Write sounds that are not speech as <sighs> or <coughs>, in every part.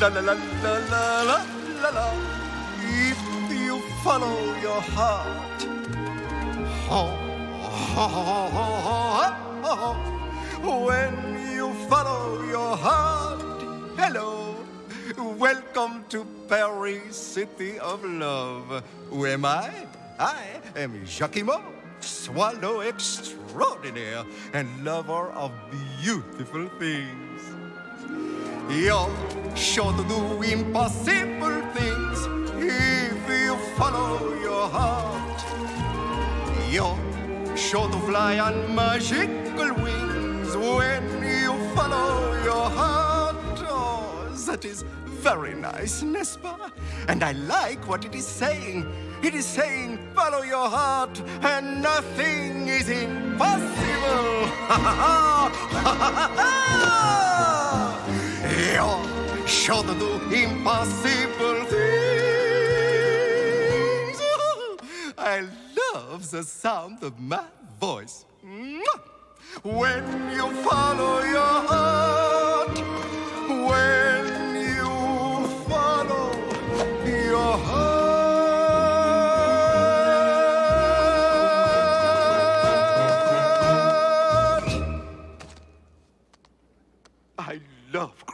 La la la la la la la la. If you follow your heart. Oh, oh, oh, oh, oh. When you follow your heart. Hello. Welcome to Paris, city of love. Who am I? I am Jacquimo, swallow extraordinaire and lover of beautiful things. You're sure to do impossible things if you follow your heart. You're sure to fly on magical wings when you follow your heart. Oh, that is very nice, n'est-ce? And I like what it is saying. It is saying, follow your heart, and nothing is impossible. <laughs> You're sure to do impossible things. <laughs> I love the sound of my voice. When you follow your heart, when you follow your heart.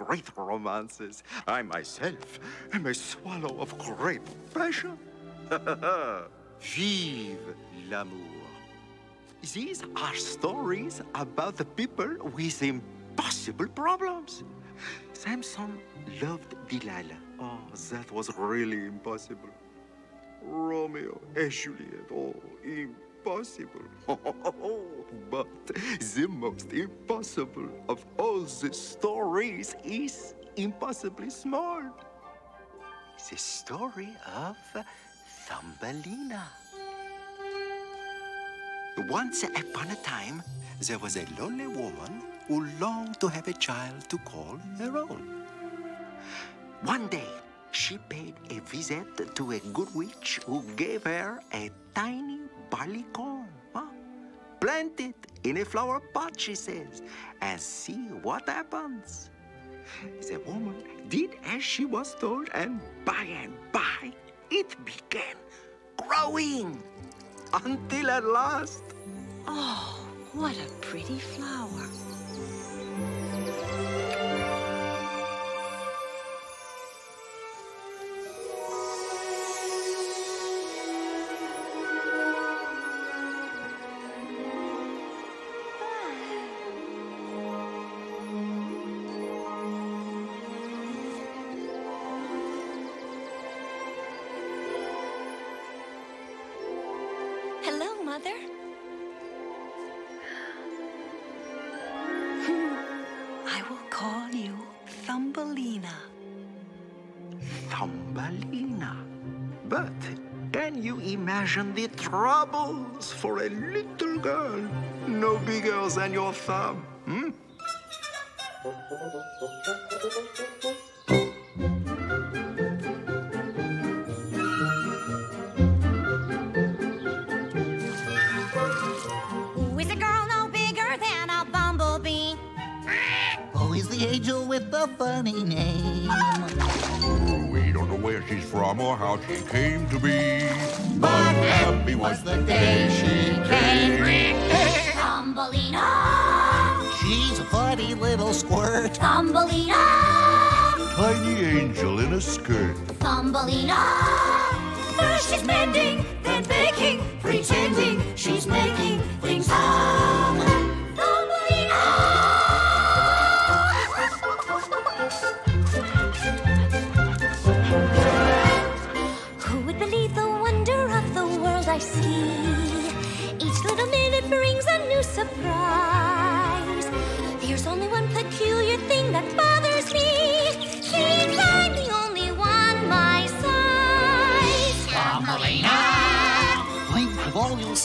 Great romances. I myself am a swallow of great passion. <laughs> Vive l'amour. These are stories about the people with impossible problems. Samson loved Delilah. Oh, that was really impossible. Romeo and Juliet. Oh, impossible. <laughs> but the most impossible of all the stories is impossibly small. The story of Thumbelina. Once upon a time, there was a lonely woman who longed to have a child to call her own. One day, she paid a visit to a good witch who gave her a tiny barley corn. Huh? Plant it in a flower pot, she says, and see what happens. The woman did as she was told, and by and by, it began growing until at last. Oh, what a pretty flower. Imagine the troubles for a little girl no bigger than your thumb? Hmm? Where she's from or how she came to be. But happy was the day she came. Thumbelina! She's a funny little squirt. Thumbelina! Tiny angel in a skirt. Thumbelina! First she's mending, then baking, pretending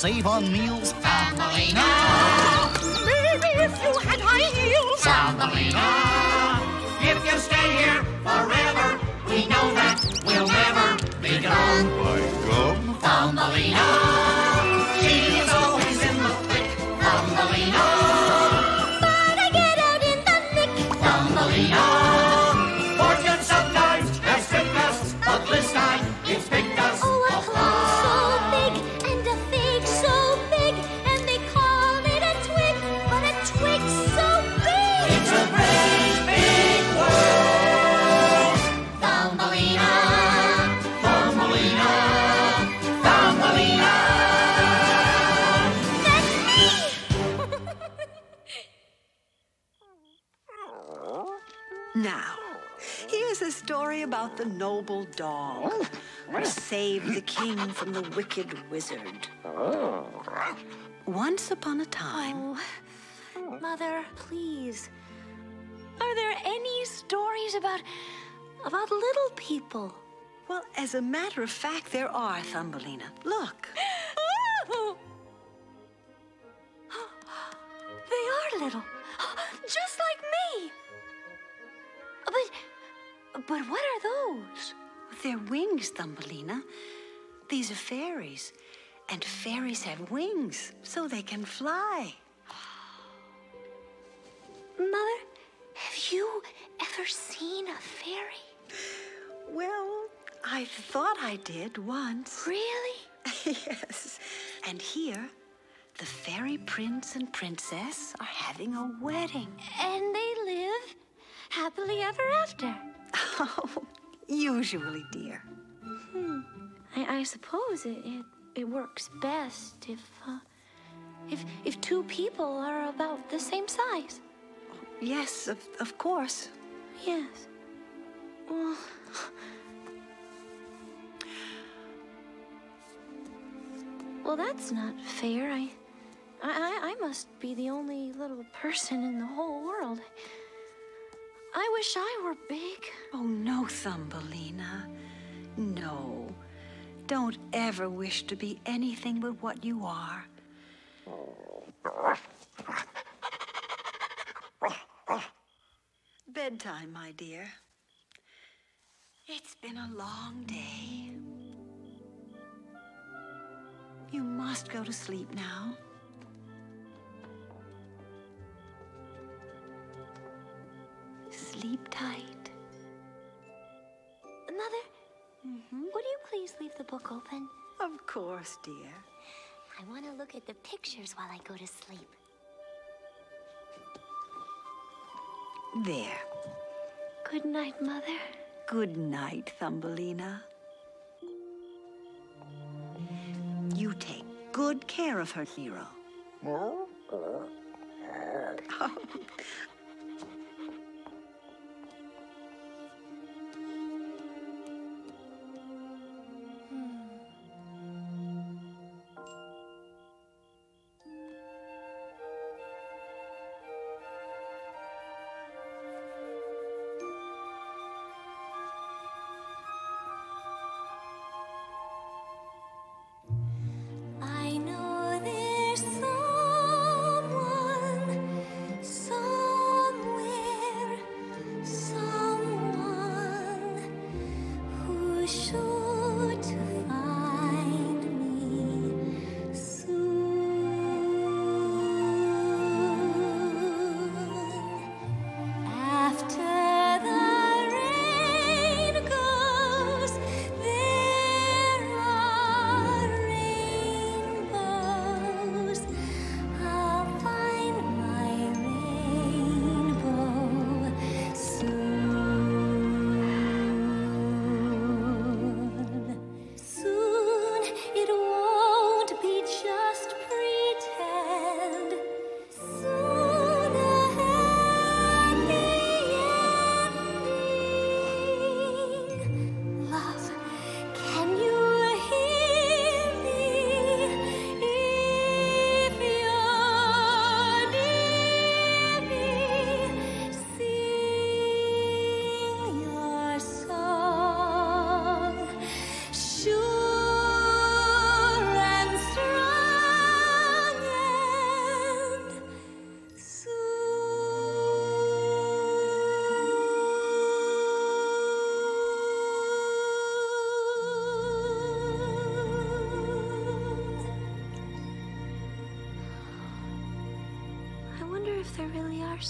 save on meals. Maybe if you had high heels. If you stay here forever, we know that we'll never be gone. By gum, Thumbelina, the noble dog oh, who saved the king from the wicked wizard. Oh. Once upon a time, Oh, Mother, please. Are there any stories about about little people? well, as a matter of fact, there are, Thumbelina. Look. Oh! <gasps> They are little, <gasps> just like me. But, but what are those? They're wings, Thumbelina. These are fairies. And fairies have wings, so they can fly. Mother, have you ever seen a fairy? Well, I thought I did once. Really? <laughs> yes. And here, the fairy prince and princess are having a wedding. And they live happily ever after. Oh, <laughs> usually, dear. I, I suppose it, it it works best if uh, if if two people are about the same size. Yes, of, of course. Yes. Well, well, that's not fair. I, I, I must be the only little person in the whole world. I wish I were big. Oh, no, Thumbelina. No. Don't ever wish to be anything but what you are. Bedtime, my dear. It's been a long day. You must go to sleep now. Sleep tight. Mother, mm-hmm. would you please leave the book open? Of course, dear. I want to look at the pictures while I go to sleep. There. Good night, Mother. Good night, Thumbelina. You take good care of her, hero. I <laughs>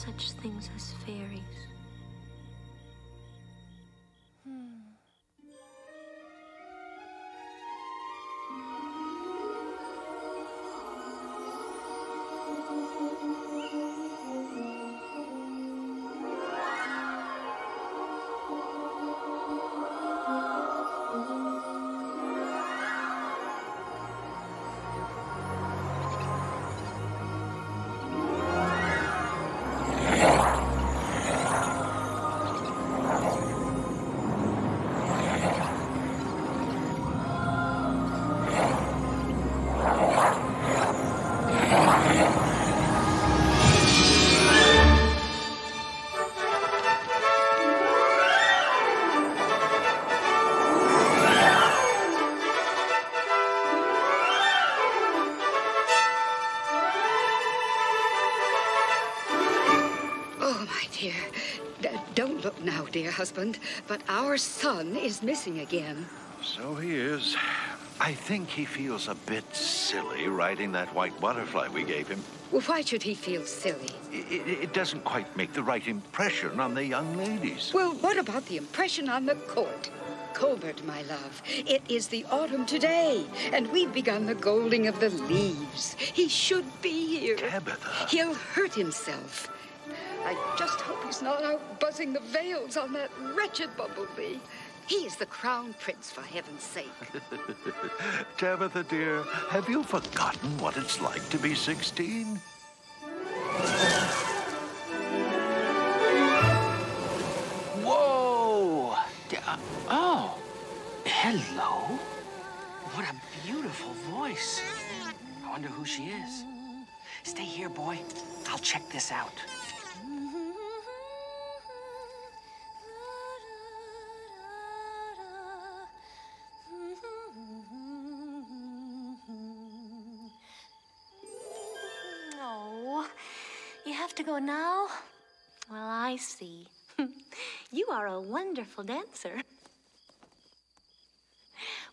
such things as fairies. Dear husband, but our son is missing again. So he is. I think he feels a bit silly riding that white butterfly we gave him. Well, why should he feel silly? It, it doesn't quite make the right impression on the young ladies. Well, what about the impression on the court? Colbert, my love, it is the autumn today, and we've begun the golding of the leaves. He should be here. Tabitha. He'll hurt himself. I just hope he's not out buzzing the veils on that wretched bumblebee. He is the crown prince, for heaven's sake. <laughs> Tabitha, dear, have you forgotten what it's like to be 16? Whoa! Uh, oh, hello. What a beautiful voice. I wonder who she is. Stay here, boy. I'll check this out. Have to go now? Well, I see. <laughs> you are a wonderful dancer.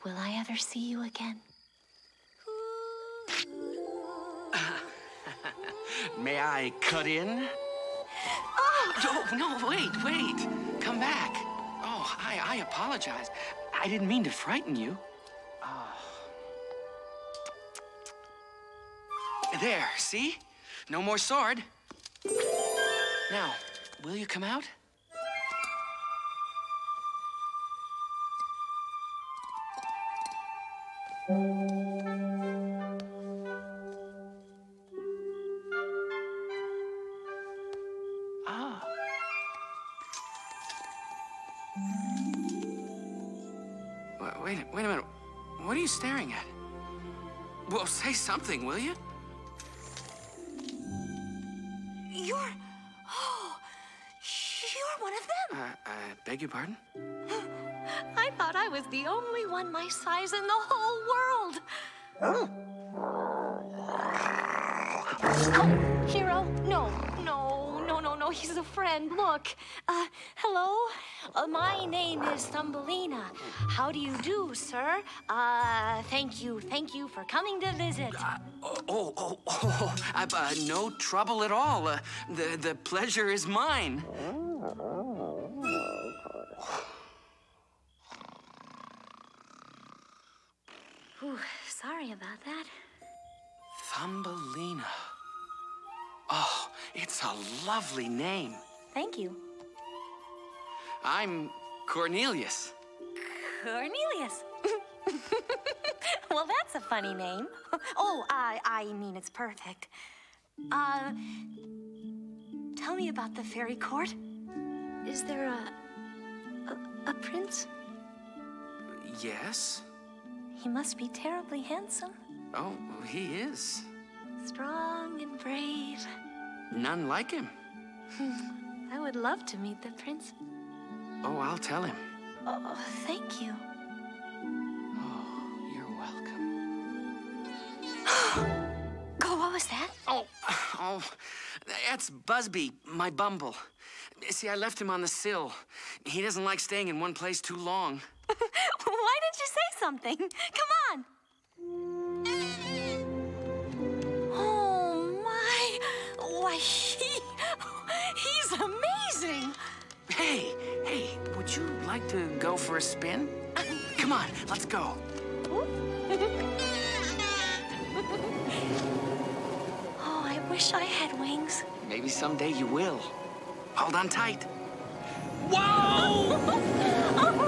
Will I ever see you again? <laughs> May I cut in? Oh, no, wait, wait. Come back. Oh, I, I apologize. I didn't mean to frighten you. Oh. There, see? No more sword. Now, will you come out? Ah. Wait, wait a minute. What are you staring at? Well, say something, will you? Beg your pardon? <gasps> I thought I was the only one my size in the whole world. Oh, <gasps> Hero, no, no, no, no, no. He's a friend. Look, uh, hello. Uh, my name is Thumbelina. How do you do, sir? Uh, thank you, thank you for coming to visit. Oh, oh, oh, oh I've, uh, no trouble at all. Uh, the, the pleasure is mine. Sorry about that. Thumbelina. Oh, it's a lovely name. Thank you. I'm Cornelius. Cornelius. <laughs> well, that's a funny name. Oh, I, I mean, it's perfect. Uh, tell me about the fairy court. Is there a, a, a prince? Yes? He must be terribly handsome, Oh, he is. strong and brave. None like him. Hmm, I would love to meet the prince. Oh, I'll tell him. Oh, thank you. Oh, you're welcome. <gasps> Go, what was that? Oh, oh, that's Buzzby, my bumble. See, I left him on the sill. He doesn't like staying in one place too long. <laughs> Why didn't you say something? <laughs> Come on. Oh, my. Why, he. He's amazing. Hey, hey, would you like to go for a spin? <laughs> Come on, let's go. <laughs> Oh, I wish I had wings. Maybe someday you will. Hold on tight. Oh,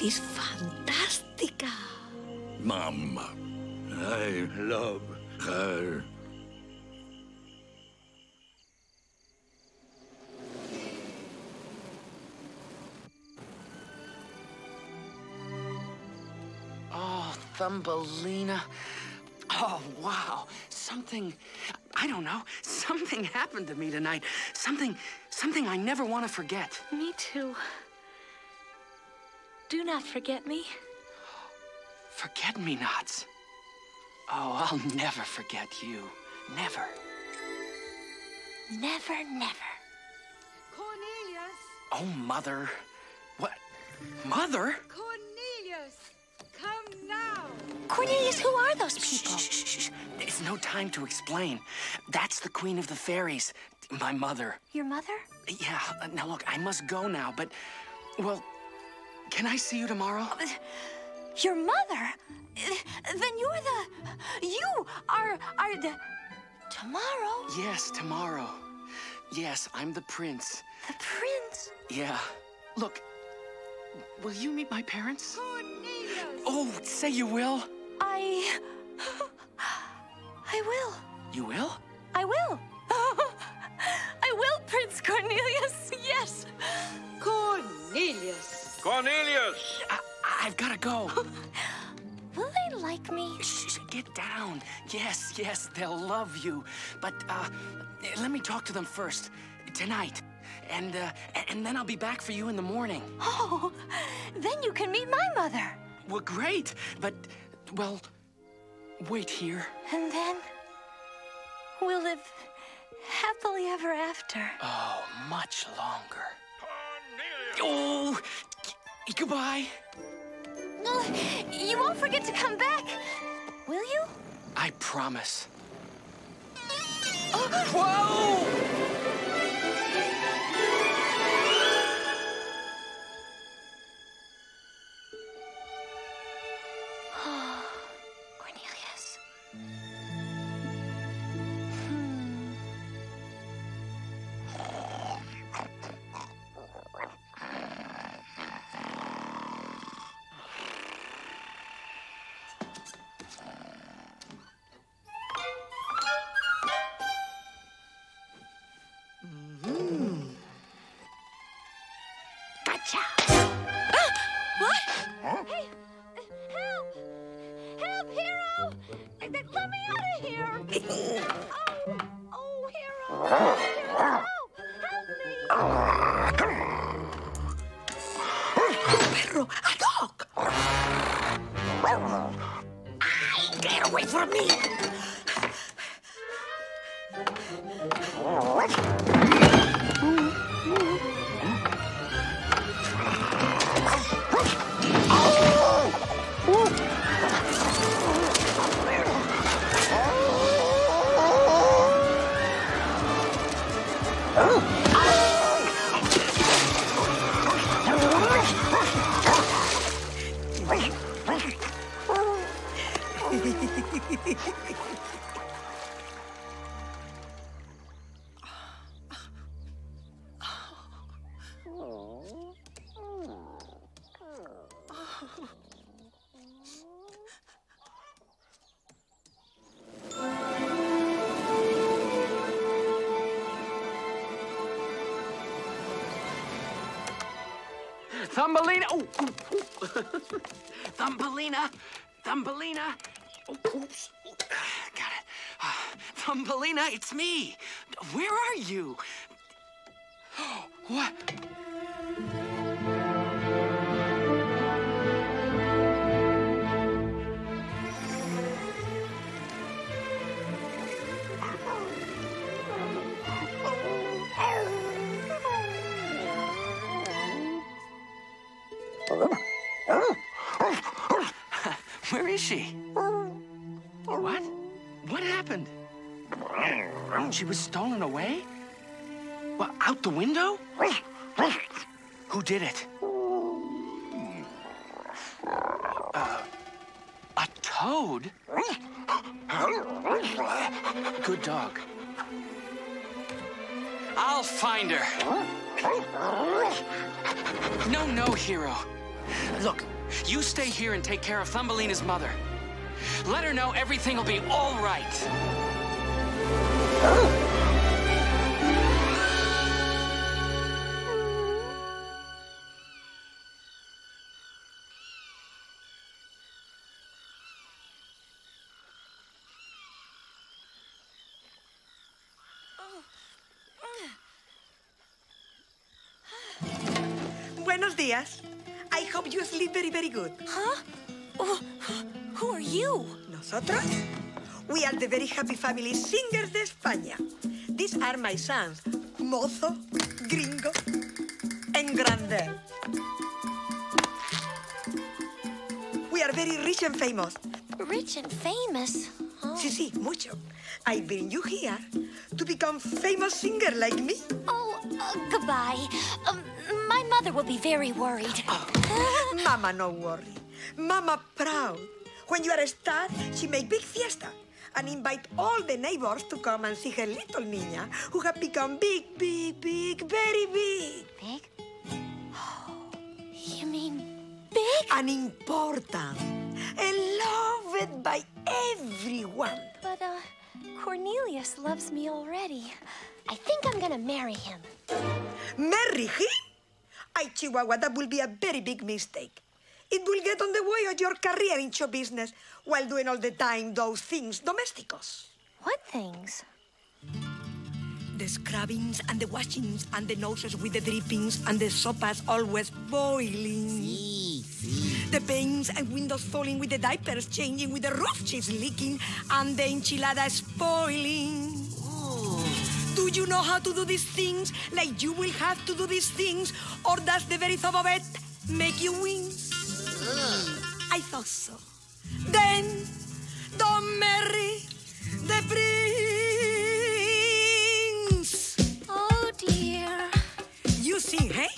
She's fantástica. Mama, I love her. Oh, Thumbelina. Oh, wow. Something, I don't know, something happened to me tonight. Something, something I never want to forget. Me too. Do not forget me. Forget me nots. Oh, I'll never forget you. Never. Never, never. Cornelius! Oh, Mother. What? Mother? Cornelius! Come now! Cornelius, who are those people? Shh, shh, shh. There's no time to explain. That's the Queen of the Fairies, my mother. Your mother? Yeah, now look, I must go now, but, well, can I see you tomorrow? Your mother? Uh, Then you're the. You are. are the. Tomorrow? Yes, tomorrow. Yes, I'm the prince. The prince? Yeah. Look, will you meet my parents? Cornelius! Oh, say you will. I. I will. You will? I will. <laughs> I will, Prince Cornelius. Yes. Cornelius! Cornelius! I, I've gotta go. <gasps> Will they like me? Shh, shh, get down. Yes, yes, they'll love you. But, uh, let me talk to them first. Tonight. And, uh, and then I'll be back for you in the morning. <gasps> Oh, then you can meet my mother. Well, great. But, well, wait here. And then we'll live happily ever after. Oh, much longer. Oh, g- goodbye. Oh, You won't forget to come back, will you? I promise. Oh, <gasps> Whoa! <laughs> Thumbelina! Thumbelina! Oh, oops. Oh, got it. Ah, Thumbelina, it's me. Where are you? <gasps> What? <laughs> Where is she? What? What happened? She was stolen away? What, out the window? Who did it? Uh, a toad? Good dog. I'll find her. No, no, hero. Look, you stay here and take care of Thumbelina's mother. Let her know everything will be all right. Buenos días. Very, good. Huh? Oh, who are you? Nosotros? We are the very happy family singers de España. These are my sons, Mozo, Gringo, and Grundel. We are very rich and famous. Rich and famous? Oh. Sí, sí, mucho. I bring you here to become famous singer like me. Oh, uh, goodbye. Um, my mother will be very worried. <laughs> Mama, no worry. Mama proud. When you are a star, she make big fiesta and invite all the neighbors to come and see her little niña who have become big, big, big, very big. Big? <gasps> You mean big? And important. And loved by everyone. But, uh, Cornelius loves me already. I think I'm gonna marry him. Marry him? I, Chihuahua, that will be a very big mistake. It will get on the way of your career in show business while doing all the time those things domesticos. What things? The scrubbings and the washings and the noses with the drippings and the sopas always boiling. Sí, sí. The panes and windows falling with the diapers changing with the roof chips leaking and the enchilada spoiling. Do you know how to do these things like you will have to do these things? Or does the very thought of it make you wince? Mm. I thought so. Then don't marry the prince. Oh, dear. You see, hey?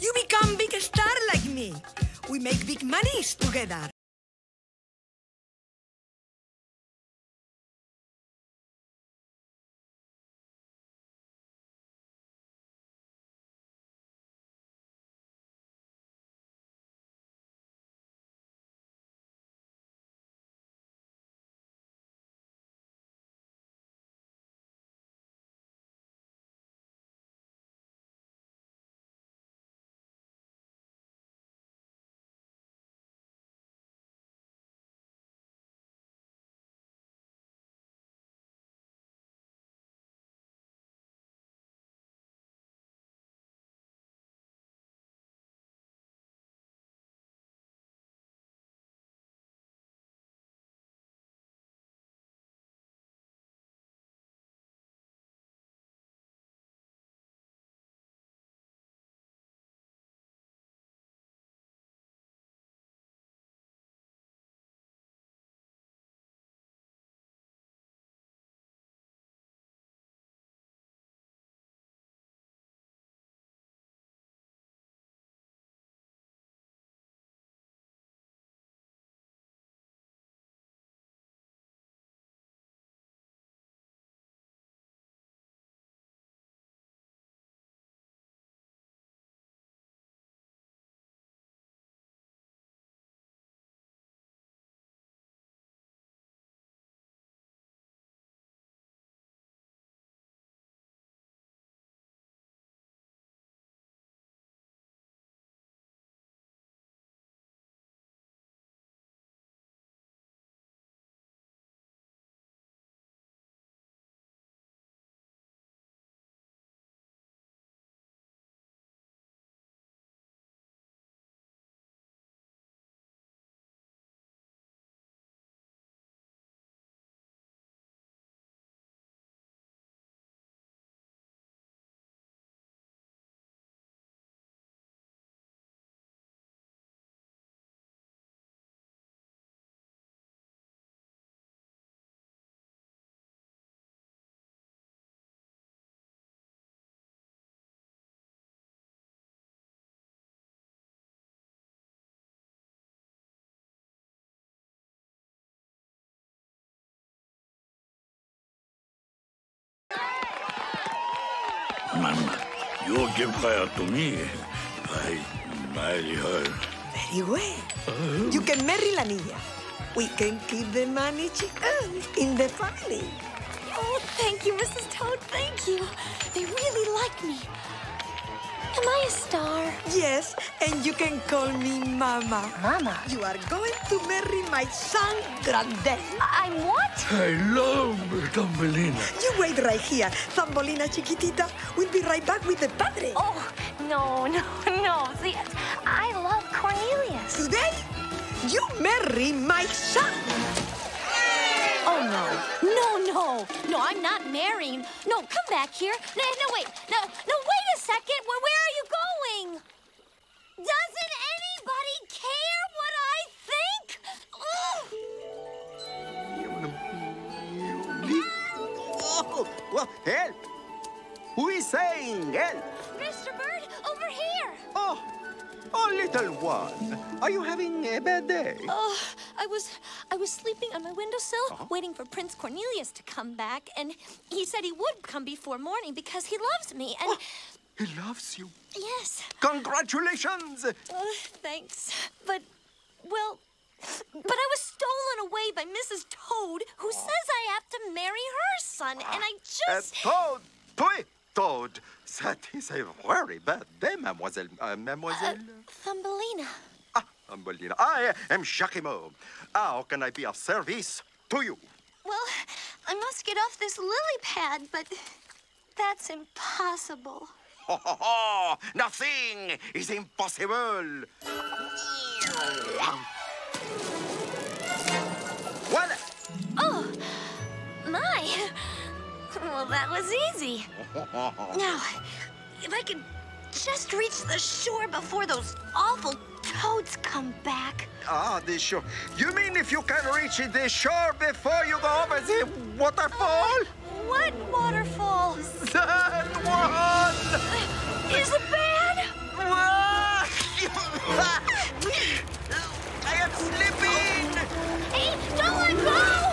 You become big star like me. We make big monies together. Mama, you give her to me. I marry her. Very well. You can marry la niña. We can keep the money she earns in the family. Oh, thank you, Mrs. Toad. Thank you. They really like me. Am I a star? Yes, and you can call me Mama. Mama? You are going to marry my son, Grundel. I'm what? Hello, Miss Thumbelina. You wait right here. Thumbelina Chiquitita will be right back with the padre. Oh, no, <laughs> no, no. See, I love Cornelius. Today, you marry my son. No. No, no. No, I'm not marrying. No, come back here. No, no, wait. No, no, wait a second. Where, where are you going? Doesn't anybody care what I think? Ugh. Oh, well, help! Who is saying help? Mr. Bird, over here. Oh, oh, little one. Are you having a bad day? Oh, I was I was sleeping on my windowsill, waiting for Prince Cornelius to come back, and he said he would come before morning because he loves me. And He loves you. yes, Congratulations! oh, thanks. But well, but I was stolen away by Mrs. Toad, who says I have to marry her son, and I Uh, just Toad! Toy! Toad! That is a very bad day, mademoiselle. Uh, mademoiselle? Thumbelina. Ah, Thumbelina. I am Jacquimo. How can I be of service to you? Well, I must get off this lily pad, but that's impossible. Ho, ho, ho! Nothing is impossible. Voila! Oh, my. Well, that was easy. Now, if I could just reach the shore before those awful toads come back. Ah, the shore. You mean if you can reach the shore before you go over the waterfall? What waterfall? That one! Is it bad? <laughs> I am slipping! Hey, don't let go!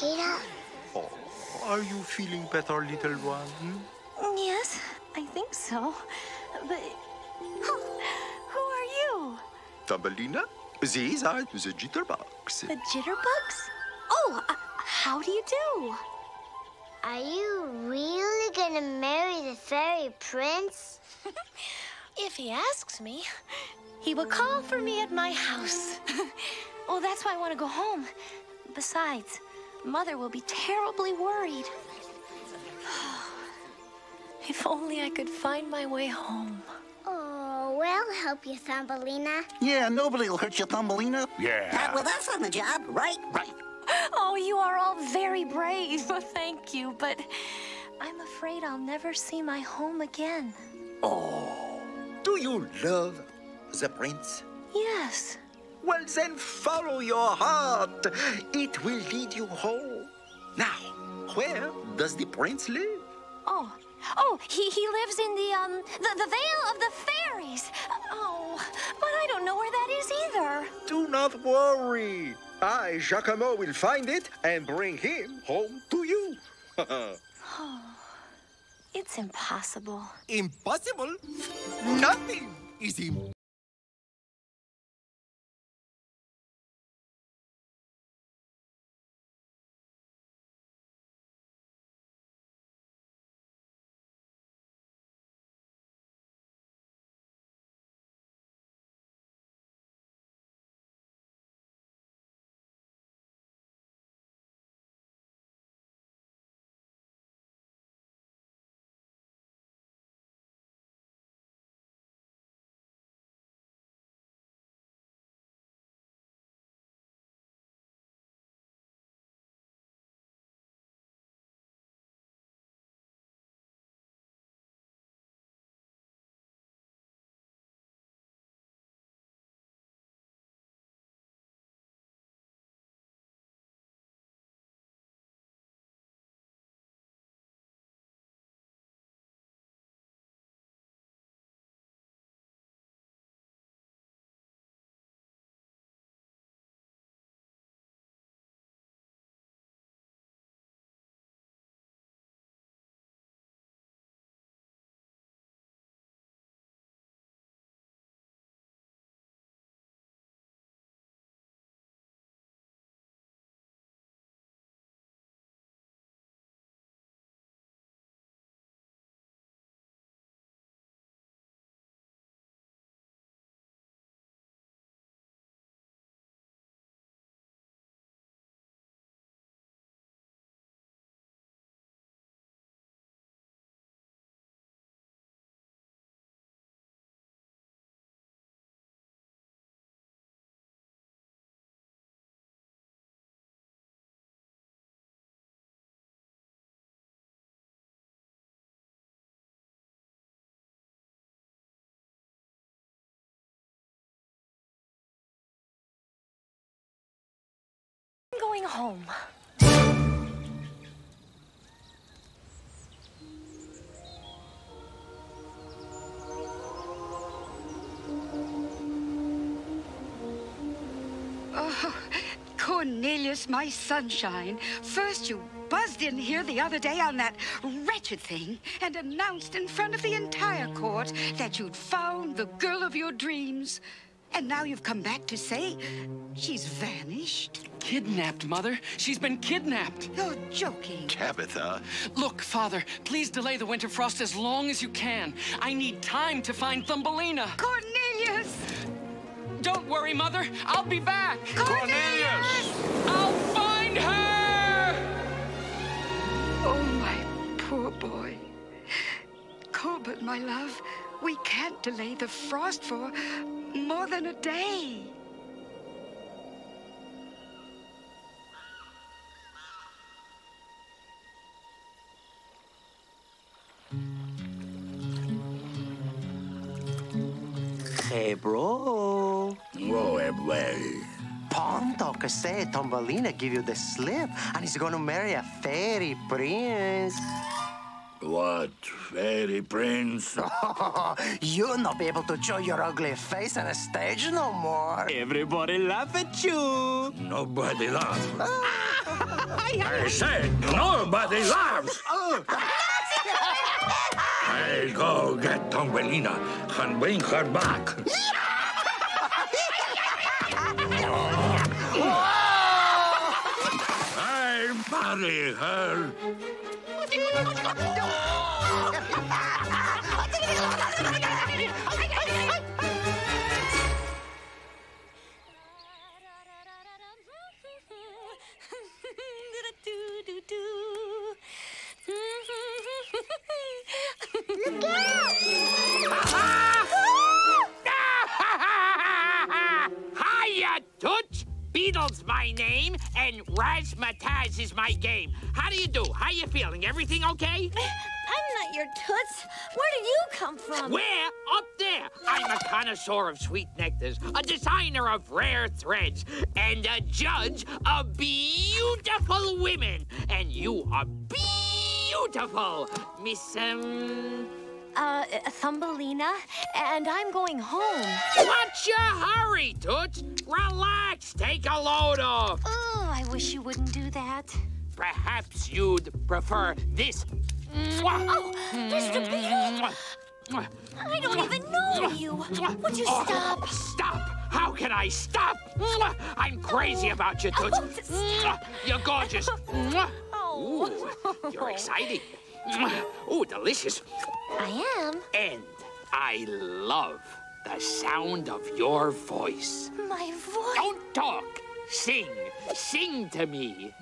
She's. Oh, are you feeling better, little one? hmm? Yes, I think so. But who, who are you? Thumbelina? These are the jitterbugs. The jitterbugs? Oh, uh, how do you do? Are you really gonna marry the fairy prince? <laughs> If he asks me, he will call for me at my house. well, <laughs> that's why I want to go home. Besides, Mother will be terribly worried. <sighs> if only I could find my way home. Oh, we'll help you, Thumbelina. Yeah, nobody will hurt you, Thumbelina. Yeah. Not with us on the job, right? Right. Oh, you are all very brave. <laughs> Thank you, but I'm afraid I'll never see my home again. Oh, do you love the prince? Yes. Well, then follow your heart. It will lead you home. Now, where does the prince live? Oh, oh, he, he lives in the, um, the, the Vale of the Fairies. Oh, but I don't know where that is either. Do not worry. I, Jacquimo, will find it and bring him home to you. oh, <sighs> It's impossible. Impossible? Nothing is impossible. Going home. Oh, Cornelius, my sunshine. First you buzzed in here the other day on that wretched thing and announced in front of the entire court that you'd found the girl of your dreams. And now you've come back to say she's vanished. Kidnapped, Mother. She's been kidnapped. You're joking. Tabitha. Look, Father, please delay the winter frost as long as you can. I need time to find Thumbelina. Cornelius! Don't worry, Mother. I'll be back. Cornelius! I'll find her! Oh, my poor boy. Colbert, my love, we can't delay the frost for more than a day. Hey, bro. Well. Pawn talker said Tombolina give you the slip and he's gonna marry a fairy prince. What, fairy prince? <laughs> You'll not be able to show your ugly face on a stage no more. Everybody laugh at you. Nobody laughs. Ah. <laughs> I said nobody <laughs> oh. laughs. I'll go get Thumbelina and bring her back. I'll marry her. よっ! Toots! Beetle's my name, and Razzmatazz is my game. How do you do? How you feeling? Everything okay? <laughs> I'm not your toots. Where did you come from? Where? Up there. I'm a connoisseur of sweet nectars, a designer of rare threads, and a judge of beautiful women. And you are beautiful, Miss, um... Uh, Thumbelina, and I'm going home. What's your hurry, Toots? Relax, take a load off. Oh, I wish you wouldn't do that. Perhaps you'd prefer this. Oh, Mr. Beetle! I don't even know you. Would you Oh, stop? Stop! How can I stop? I'm crazy oh. about you, Toots. Oh, you're gorgeous. Oh. oh. Ooh, you're exciting. Ooh, delicious. I am. And I love the sound of your voice. My voice. Don't talk. Sing. Sing to me.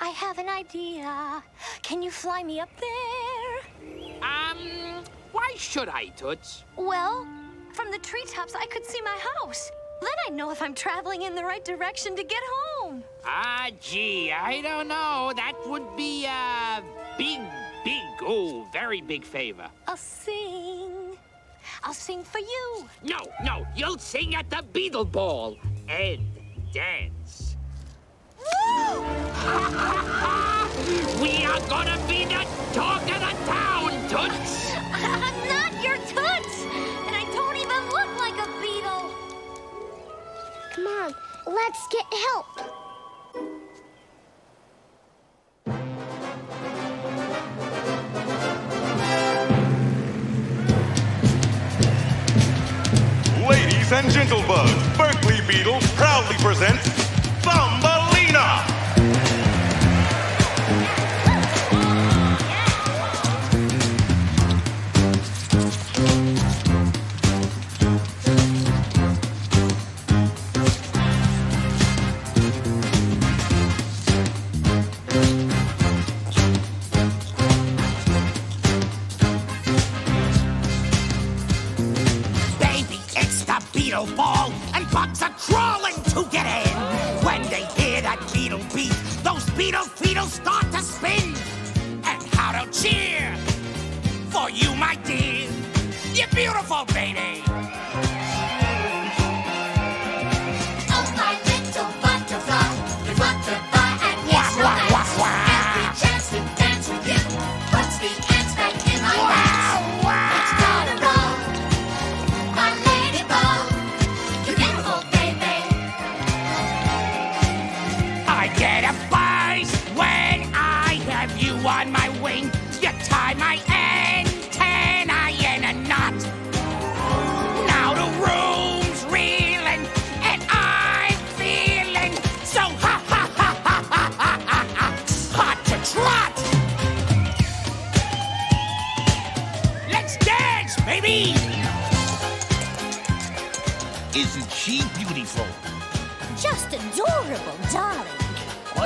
I have an idea. Can you fly me up there? Um, why should I, Toots? Well, from the treetops, I could see my house. Then I'd know if I'm traveling in the right direction to get home. Ah, gee, I don't know. That would be a big, big, oh, very big favor. I'll sing. I'll sing for you. No, no, you'll sing at the Beetle Ball and dance. Woo! <laughs> we are gonna be the talk of the town, Toots. I'm <laughs> not your toots, and I don't even look like a beetle. Come on, let's get help. And gentlebugs, Berkeley Beetles proudly presents Thumbelina! Beetle feet start to spin. And how to cheer for you, my dear. You're beautiful, baby.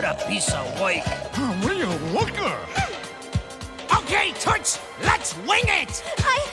What a piece of work. A real looker. Okay, Toots, let's wing it! I,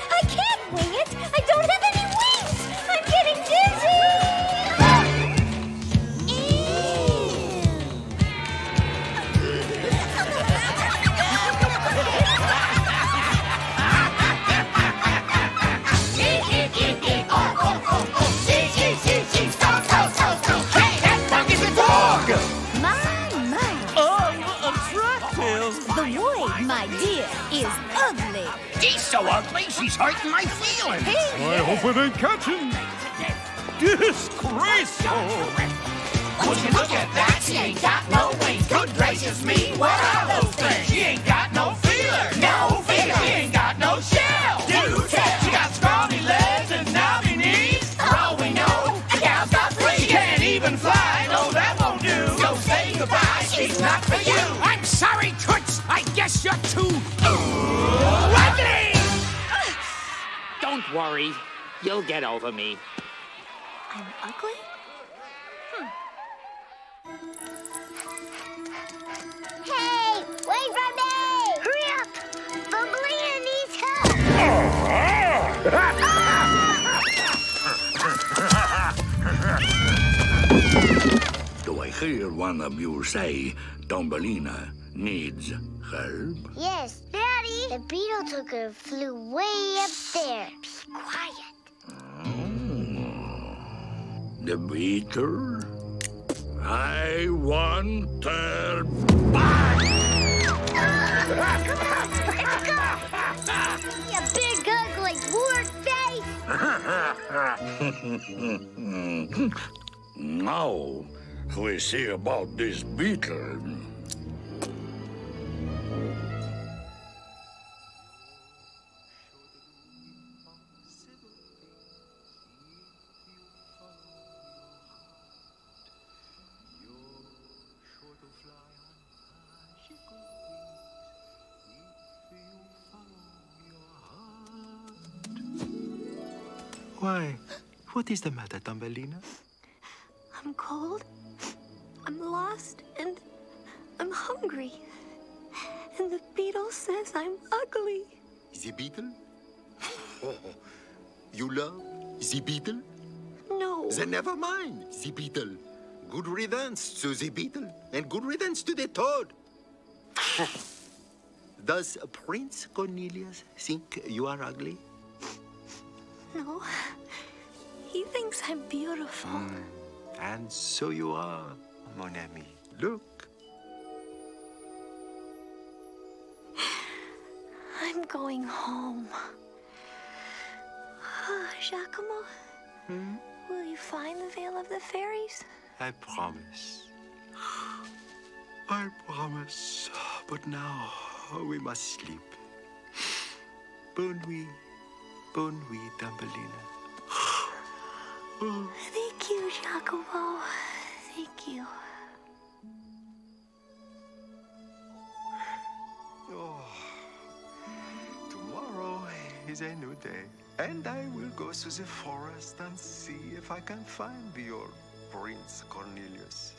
she's hurting my feelings. I hope it ain't catching. Disgraceful. Would you look at that? She ain't got no wings. Good gracious me, what are those things? She ain't got no feeler. Worry. You'll get over me. I'm ugly? Hmm. Hey, wait for me! Hurry up! Bumbleina needs help! <laughs> Do I hear one of you say Thumbelina needs help? Yes, Daddy! The beetle took her flew way up there. Quiet. Mm. The beetle? I want her You big ugly wart face! <laughs> now we see about this beetle. What is the matter, Thumbelina? I'm cold. I'm lost and I'm hungry. And the beetle says I'm ugly. The beetle? <laughs> Oh, you love the beetle? No. Then never mind the beetle. Good riddance to the beetle, and good riddance to the toad. <laughs> Does Prince Cornelius think you are ugly? No. He thinks I'm beautiful. Hmm. And so you are, mon ami. Look. I'm going home. Jacquimo, Hmm? will you find the Vale of the Fairies? I promise. I promise. But now we must sleep. Bon nuit. Bon nuit, Thumbelina. Thank you, Jacquimo. Thank you. Oh, tomorrow is a new day, and I will go to the forest and see if I can find your Prince Cornelius.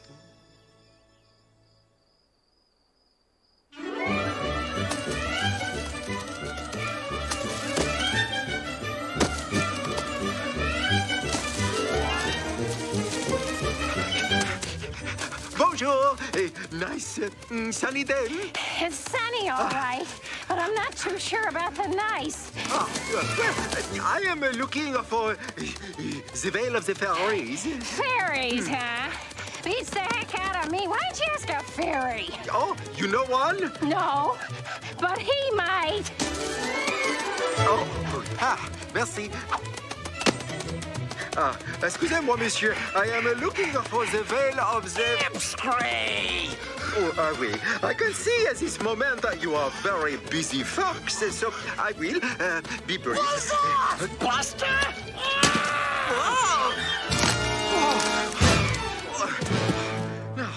Bonjour, eh, nice uh, sunny day. <laughs> It's sunny, all right, but I'm not too sure about the nice. Ah, well, I am uh, looking for uh, the Vale of the Fairies. Fairies, huh? Beats the heck out of me. Why don't you ask a fairy? Oh, you know one? No, but he might. Oh, ah, merci. Ah, excusez-moi, monsieur. I am looking for the vale of the... Spray! Oh, are we? I can see at this moment that you are very busy fox, so I will uh, be brief. Buster! Now,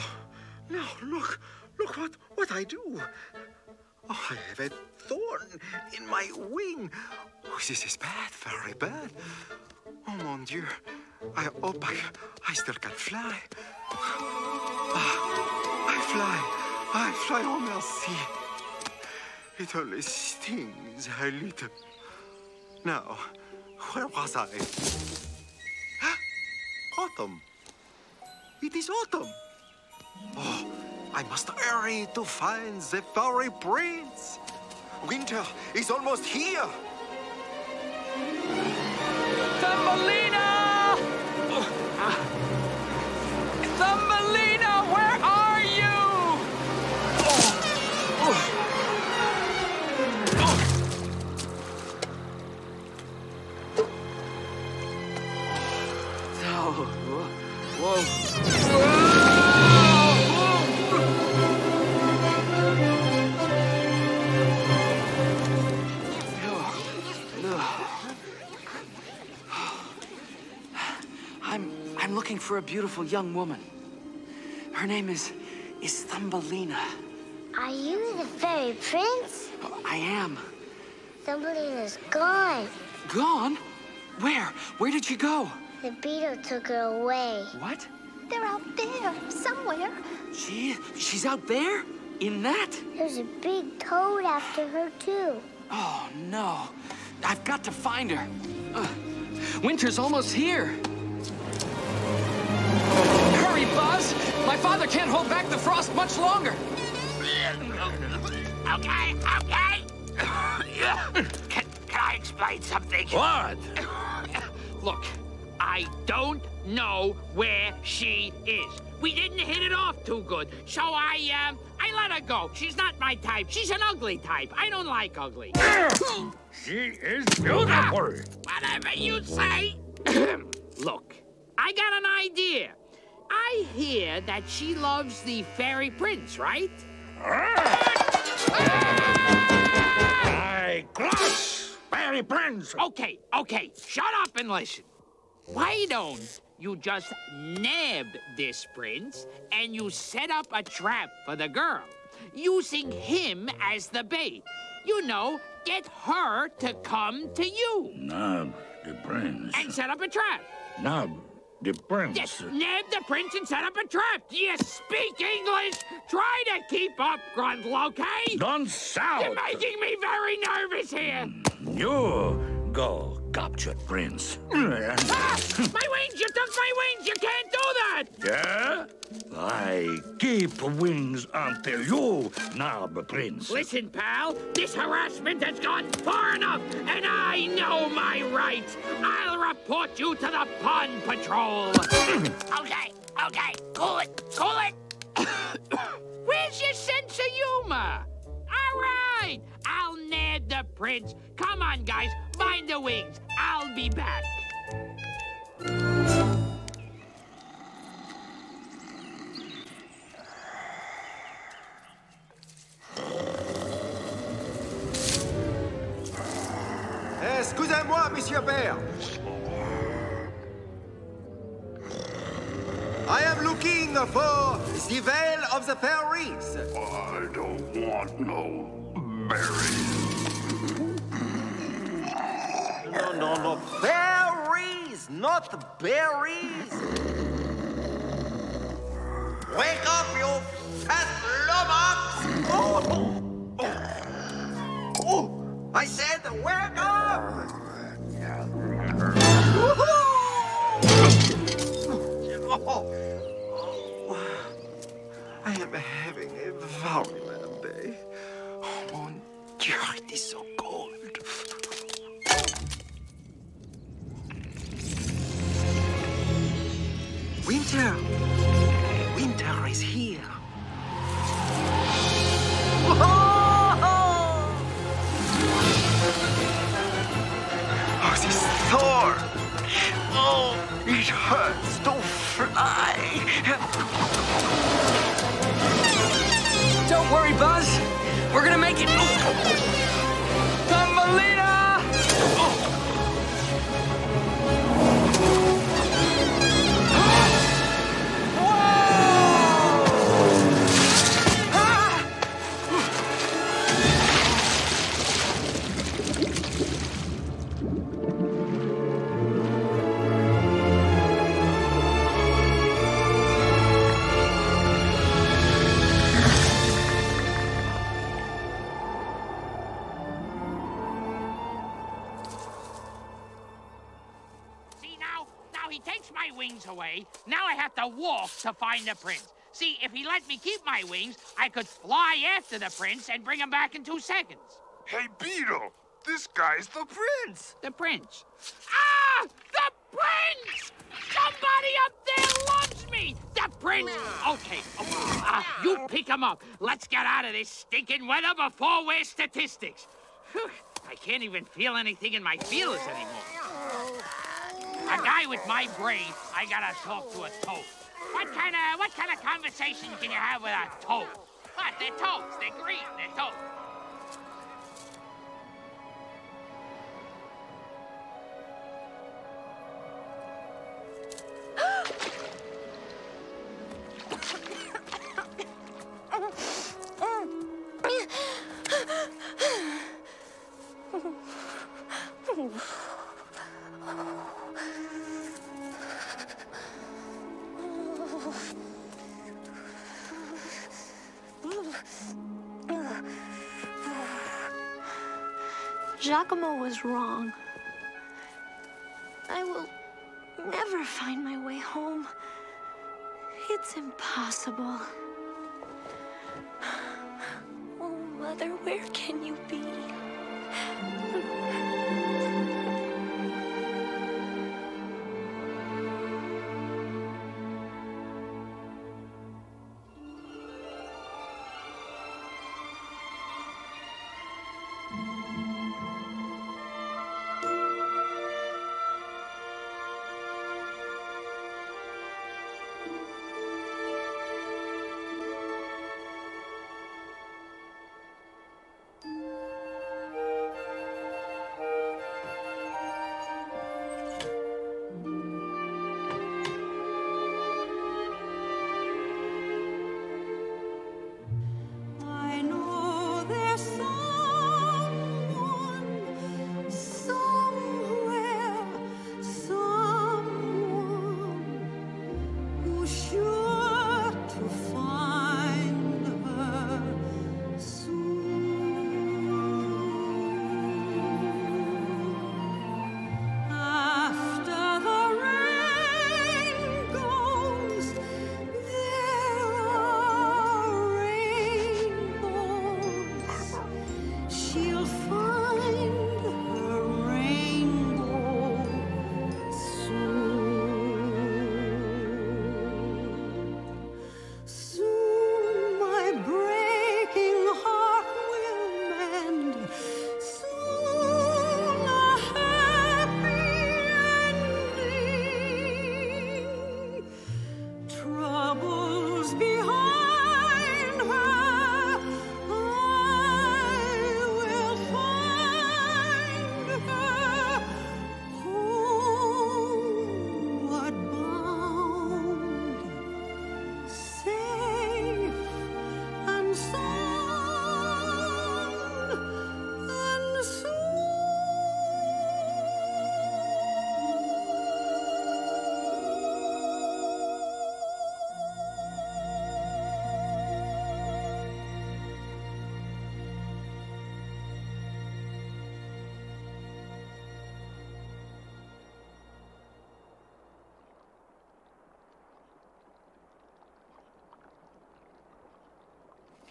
now look, look what, what I do. Oh, I have a thorn in my wing. Oh, this is bad, very bad. Oh, mon Dieu. I hope I, I still can fly. Ah, I fly. I fly. oh merci. It only stings a little. Now, where was I? Autumn. It is autumn. Oh, I must hurry to find the fairy prince. Winter is almost here. Thumbelina! Thumbelina, where are you? Oh, whoa. For a beautiful young woman. Her name is is Thumbelina. Are you the fairy prince? I am. Thumbelina's gone. Gone? Where? Where did she go? The beetle took her away. What? They're out there, somewhere. She she's out there? In that? There's a big toad after her, too. Oh no. I've got to find her. Uh, winter's almost here. Hurry, Buzz! My father can't hold back the frost much longer. Okay, okay. <coughs> can, can I explain something? What? <coughs> Look, I don't know where she is. We didn't hit it off too good, so I, um, I let her go. She's not my type. She's an ugly type. I don't like ugly. <coughs> She is beautiful. Whatever you say. Look, I got an idea. I hear that she loves the fairy prince, right? I cross fairy prince. Okay, okay, shut up and listen. Why don't you just nab this prince and you set up a trap for the girl, using him as the bait? You know, get her to come to you Now, the prince. and set up a trap. Now, the prince. Yes, nab the prince and set up a trap. Do you speak English? Try to keep up, Grundel, okay? Don't shout. You're making me very nervous here. Mm, you go capture prince. Ah, my wings! You took my wings! You can't do that! Yeah? I keep wings until you nab prince. Listen, pal, this harassment has gone far enough, and I know my rights. I'll report you to the Pond Patrol. <coughs> okay, okay, cool it, cool it. <coughs> Where's your sense of humor? All right, I'll nab the prince. Come on, guys, find the wings. I'll be back. Excusez-moi, Monsieur Bear. I am looking for the Vale of the Fairies. I don't want no berries. No, no, no. Fairies, not berries. Wake up, you fat lummox! Oh, oh. oh, I said wake up! I am having a very bad day. Oh, mon Dieu, it is so We're gonna to find the prince. See, if he let me keep my wings, I could fly after the prince and bring him back in two seconds. Hey, Beetle, this guy's the prince. The prince. Ah! The prince! Somebody up there loves me! The prince! Okay, okay. Uh, you pick him up. Let's get out of this stinking weather before we're statistics. Whew, I can't even feel anything in my feelers anymore. A guy with my brain, I gotta talk to a toad. What kind of what kind of conversation can you have with a toad? What? They're toads. They're green. They're toads. <gasps> <laughs> Jacquimo was wrong. I will never find my way home. It's impossible.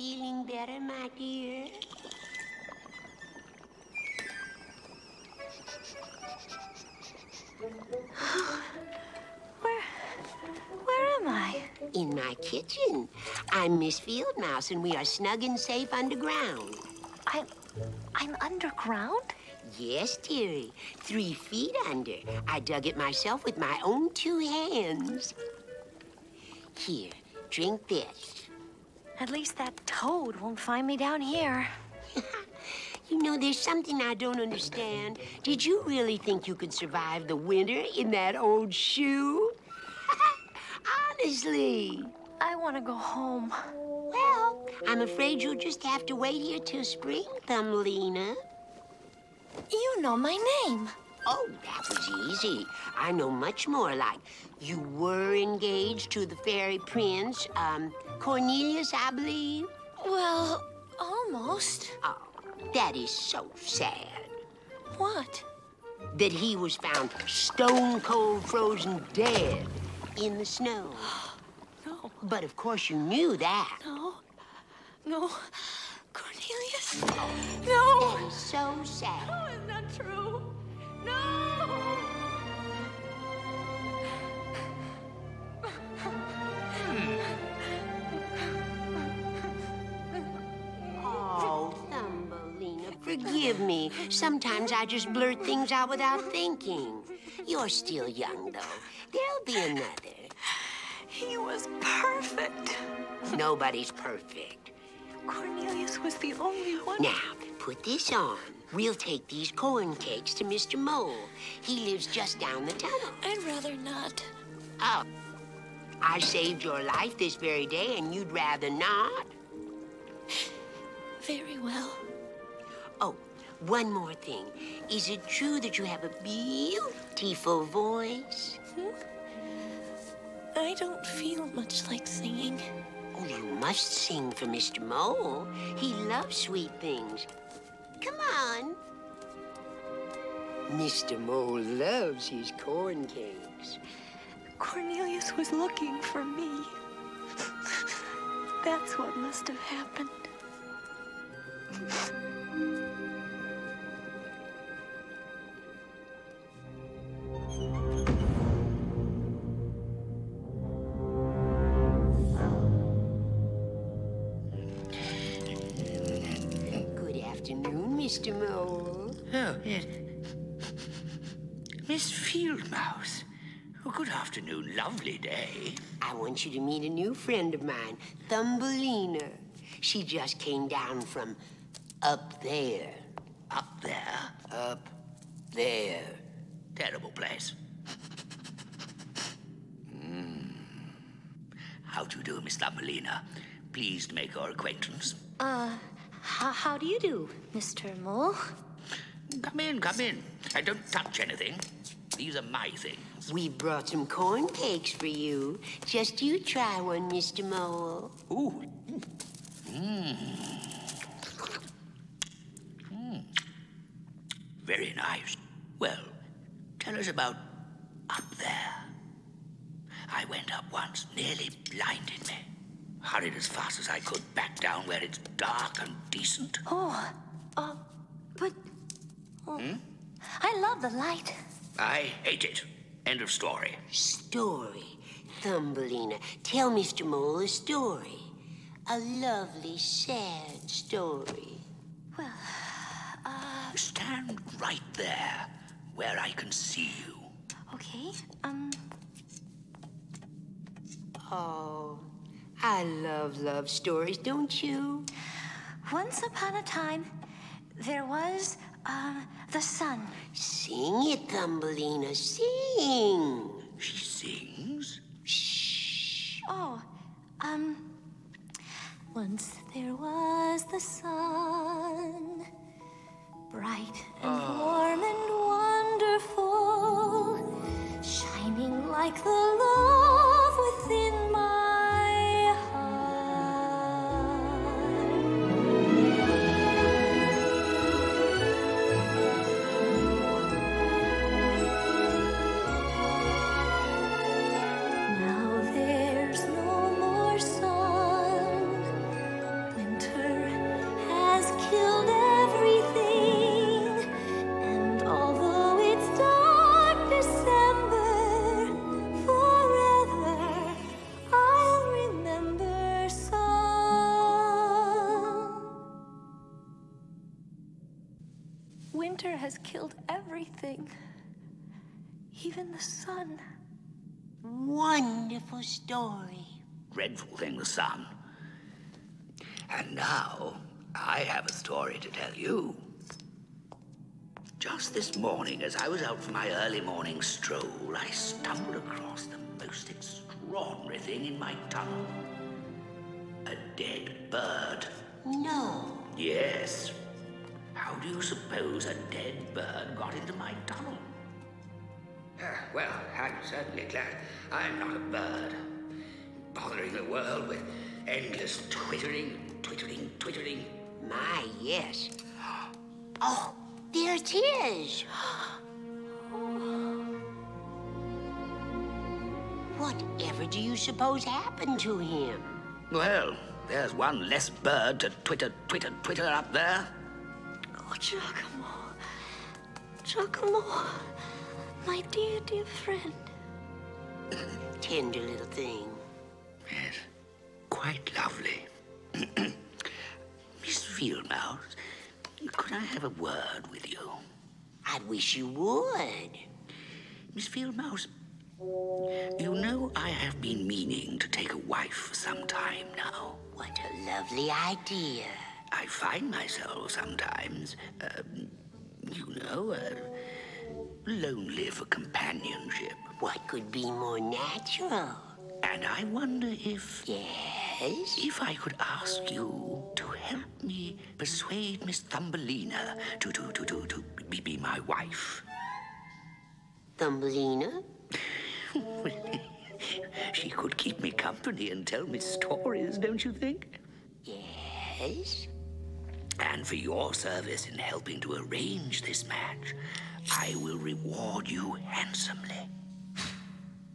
Feeling better, my dear? Where where am I? In my kitchen. I'm Miss Fieldmouse, and we are snug and safe underground. I'm, I'm underground? Yes, dearie. Three feet under. I dug it myself with my own two hands. Here, drink this. At least that toad won't find me down here. <laughs> You know, there's something I don't understand. Did you really think you could survive the winter in that old shoe? <laughs> Honestly. I want to go home. Well, I'm afraid you'll just have to wait here till spring, Thumbelina. You know my name. Oh, that was easy. I know much more like you were engaged to the fairy prince, um, Cornelius, I believe. Well, almost. Oh, that is so sad. What? That he was found stone cold frozen dead in the snow. <gasps> No. But of course you knew that. No. No. Cornelius. No. That is so sad. No, it's not true. No. Oh, Thumbelina, forgive me. Sometimes I just blurt things out without thinking. You're still young, though. There'll be another. He was perfect. Nobody's perfect. Cornelius was the only one. Now, put this on. We'll take these corn cakes to Mr. Mole. He lives just down the tunnel. I'd rather not. Oh. I saved your life this very day, and you'd rather not? Very well. Oh, one more thing. Is it true that you have a beautiful voice? Hmm? I don't feel much like singing. Oh, you must sing for Mr. Mole. He loves sweet things. Come on. Mr. Mole loves his corn cakes. Cornelius was looking for me. That's what must have happened. Afternoon. Lovely day. I want you to meet a new friend of mine, Thumbelina. She just came down from up there. Up there? Up there. Terrible place. Hmm. How do you do, Miss Thumbelina? Pleased to make your acquaintance. Uh, how, how do you do, Mr. Mole? Come in, come in. I don't touch anything. These are my things. We brought some corn cakes for you. Just you try one, Mr. Mole. Ooh. Mmm. Mm. Very nice. Well, tell us about up there. I went up once, nearly blinded me. Hurried as fast as I could back down where it's dark and decent. Oh, uh, but. Oh, Hmm? I love the light. I hate it. End of story. Story. Thumbelina, tell Mr. Mole a story. A lovely, sad story. Well, uh. Stand right there where I can see you. Okay, um. Oh, I love love stories, don't you? Once upon a time, there was, uh, the sun. Sing it, Thumbelina, sing. She sings? Shh. Oh, um. Once there was the sun, bright and warm and killed everything, even the sun. Wonderful story. Dreadful thing, the sun. And now, I have a story to tell you. Just this morning, as I was out for my early morning stroll, I stumbled across the most extraordinary thing in my tunnel. A dead bird. No. Yes. How do you suppose a dead bird got into my tunnel? Ah, well, I'm certainly glad I'm not a bird. Bothering the world with endless twittering, twittering, twittering. My, yes. Oh, there it is. Whatever do you suppose happened to him? Well, there's one less bird to twitter, twitter, twitter up there. Oh, Jacquimo. Jacquimo. My dear, dear friend. Tender little thing. Yes, quite lovely. <clears throat> Miss Fieldmouse, could I have a word with you? I wish you would. Miss Fieldmouse, you know I have been meaning to take a wife for some time now. What a lovely idea. I find myself sometimes, um, you know, uh, lonely for companionship. What could be more natural? And I wonder if. Yes? If I could ask you to help me persuade Miss Thumbelina to, to, to, to, to be, be my wife. Thumbelina? <laughs> she could keep me company and tell me stories, don't you think? Yes? And for your service in helping to arrange this match, I will reward you handsomely.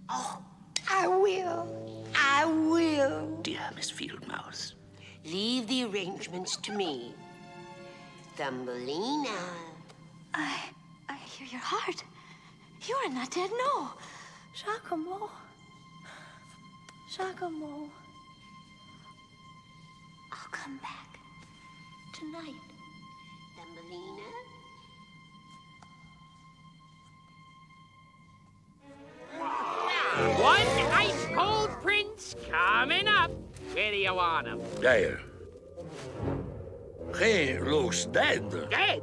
Oh, I will. I will. Dear Miss Fieldmouse. Leave the arrangements to me. Thumbelina. I. I hear your heart. You are not dead, no. Jacquimo. Jacquimo. I'll come back. Tonight. Thumbelina? One ice cold prince coming up. Where do you want him? There. He looks dead. Dead?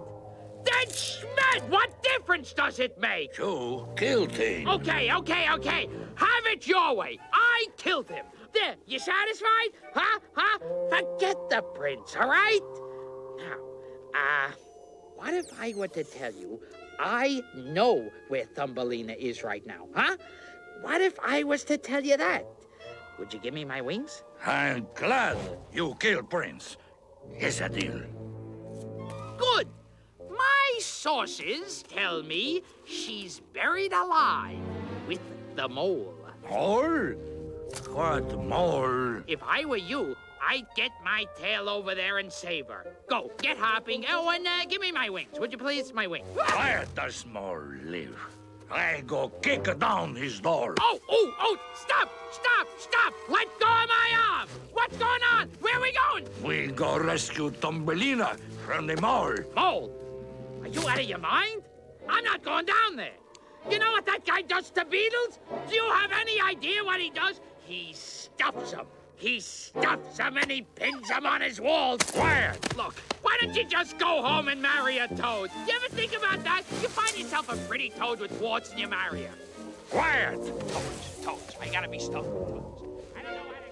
Dead Schmidt! What difference does it make? You killed him. Okay, okay, okay. Have it your way. I killed him. There, you satisfied? Huh? Huh? Forget the prince, all right? Now, uh, what if I were to tell you I know where Thumbelina is right now, huh? What if I was to tell you that? Would you give me my wings? I'm glad you killed Prince. It's a deal. Good. My sources tell me she's buried alive with the mole. Mole? What mole? If I were you, I'd get my tail over there and save her. Go, get hopping. Oh, and uh, give me my wings, would you please? My wings. Where does Mole live? I go kick down his door. Oh, oh, oh, stop, stop, stop. Let go of my arm. What's going on? Where are we going? We go rescue Thumbelina from the mole. Mole? Are you out of your mind? I'm not going down there. You know what that guy does to beetles? Do you have any idea what he does? He stuffs them. He stuffs them and he pins them on his walls. Where? Look, why don't you just go home and marry a toad? You ever think about that? You find yourself a pretty toad with warts and you marry her. Quiet! Toads, toads. I gotta be stuffed with toads.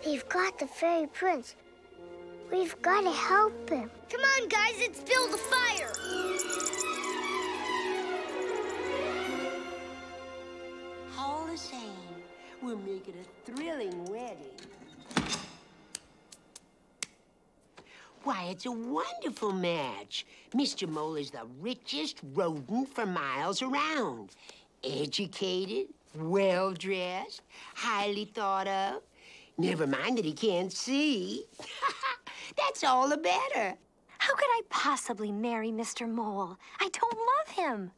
We've got the fairy prince. We've got to help him. Come on, guys, let's build a fire. All the same, we'll make it a thrilling wedding. Why, it's a wonderful match. Mr. Mole is the richest rodent for miles around. Educated, well dressed, highly thought of. Never mind that he can't see. <laughs> That's all the better. How could I possibly marry Mr. Mole? I don't love him.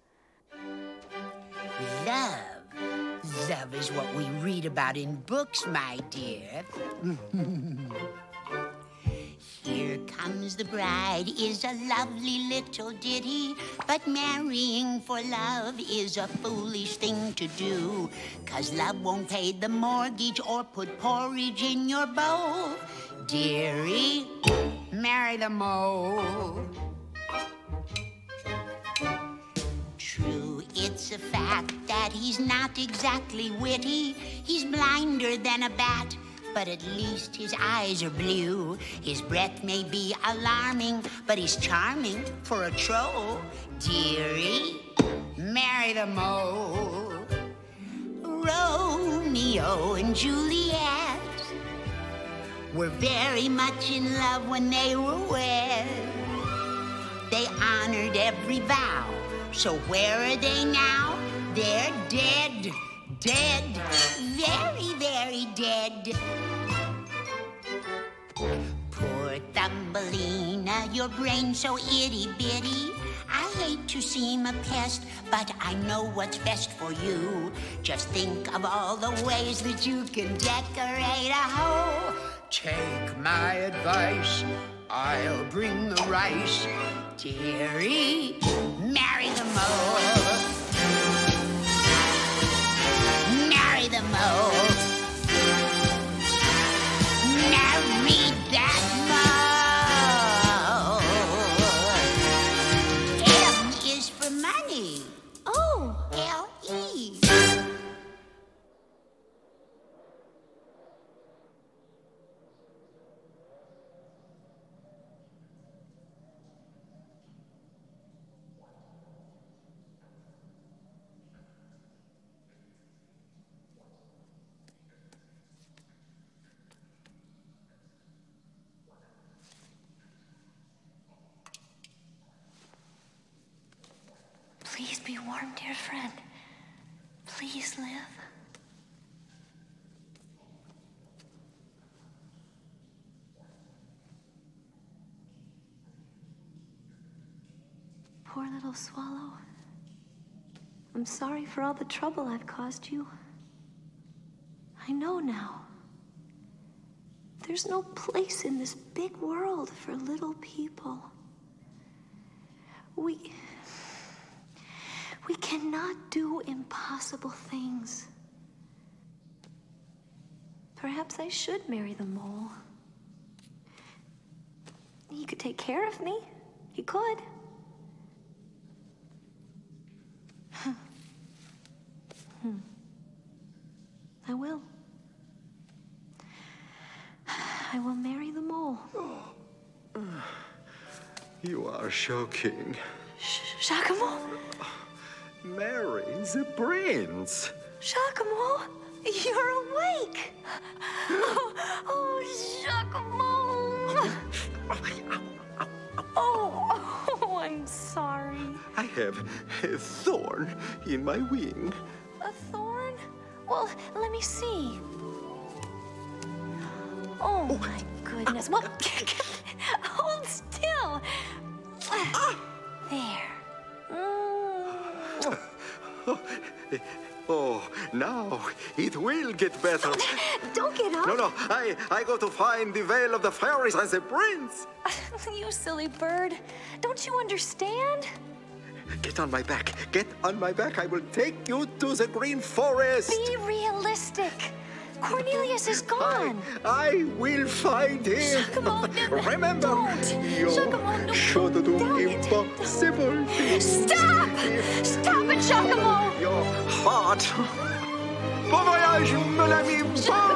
Love. Love is what we read about in books, my dear. <laughs> Here comes the bride is a lovely little ditty, but marrying for love is a foolish thing to do. Cause love won't pay the mortgage or put porridge in your bowl. Dearie, marry the mole. True, it's a fact that he's not exactly witty. He's blinder than a bat, but at least his eyes are blue. His breath may be alarming, but he's charming for a troll. Dearie, marry the mole. Romeo and Juliet were very much in love when they were wed. They honored every vow. So where are they now? They're dead, Dead. Very, very dead. Poor Thumbelina, your brain's so itty bitty. I hate to seem a pest, but I know what's best for you. Just think of all the ways that you can decorate a hole. Take my advice, I'll bring the rice. Dearie, marry the mole. Marry Warm, dear friend. Please live. Poor little swallow. I'm sorry for all the trouble I've caused you. I know now. There's no place in this big world for little people. We. We cannot do impossible things. Perhaps I should marry the mole. He could take care of me. He could. Hmm. <laughs> I will. I will marry the mole. <sighs> You are shocking. Jacquimo? Marry the prince. Jacquimo, you're awake. Oh, <gasps> oh Jacquimo. <laughs> Oh, oh, <laughs> I'm sorry. I have a thorn in my wing. A thorn? Well, let me see. Oh, my goodness. Well, <laughs> hold still. There. Mm. <laughs> Oh, now it will get better. <laughs> Don't get up. No, no, I, I go to find the vale of the fairies and the prince. <laughs> you silly bird. Don't you understand? Get on my back. Get on my back. I will take you to the green forest. Be realistic. Cornelius is gone. I will find him. No, <laughs> Remember, don't. you no, should do impossible things. Stop! Stop it, Jacquimo! Your heart. Bon voyage, mon ami. Bon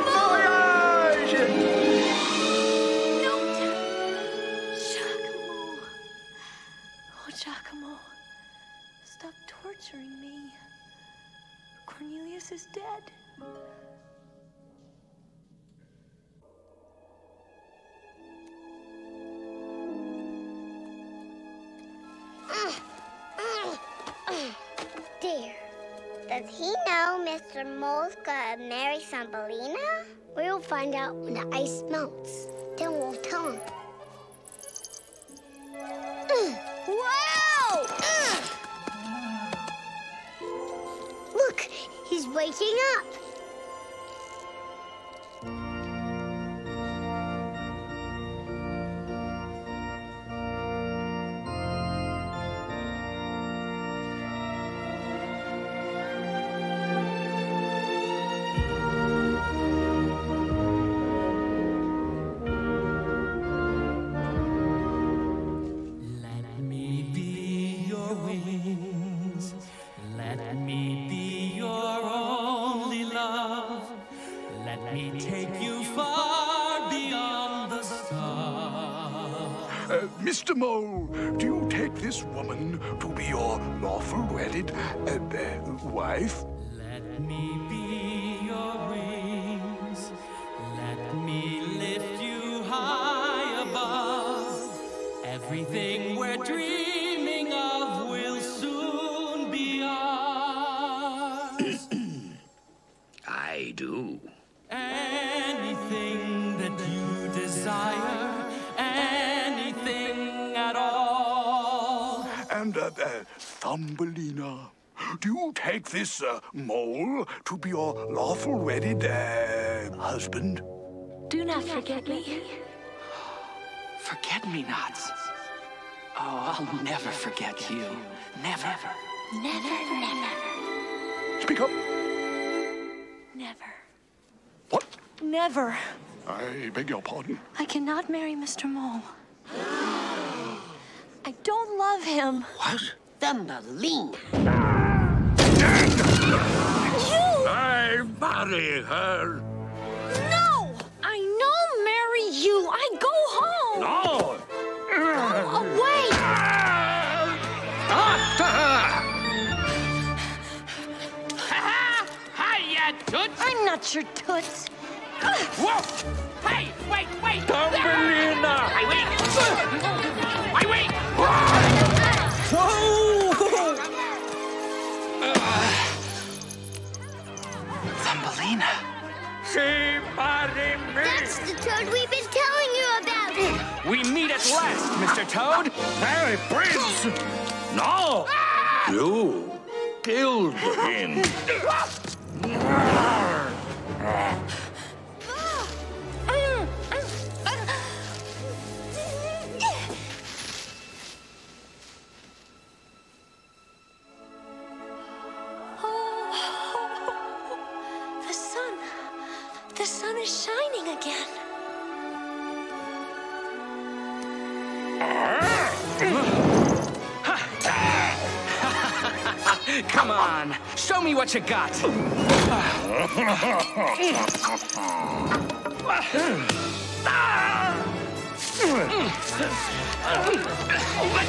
this uh, mole to be your lawful wedded uh, husband? Do not forget me. Forget me nots. Oh, I'll never forget you. Never. Never, never, Speak up. never. What? Never. I beg your pardon. I cannot marry Mr. Mole. I don't love him. What? Thumbelina. Marry her. No! I know marry you. I go home. No. Go away. After her. Hiya, Toots! I'm not your toots. Whoa! Hey, wait, wait! Thumbelina! I wait! I wait! Thumbelina. She married me. That's the toad we've been telling you about. We meet at last, Mr. Toad. Mary Prince. No. You killed him. <laughs> what you got. Let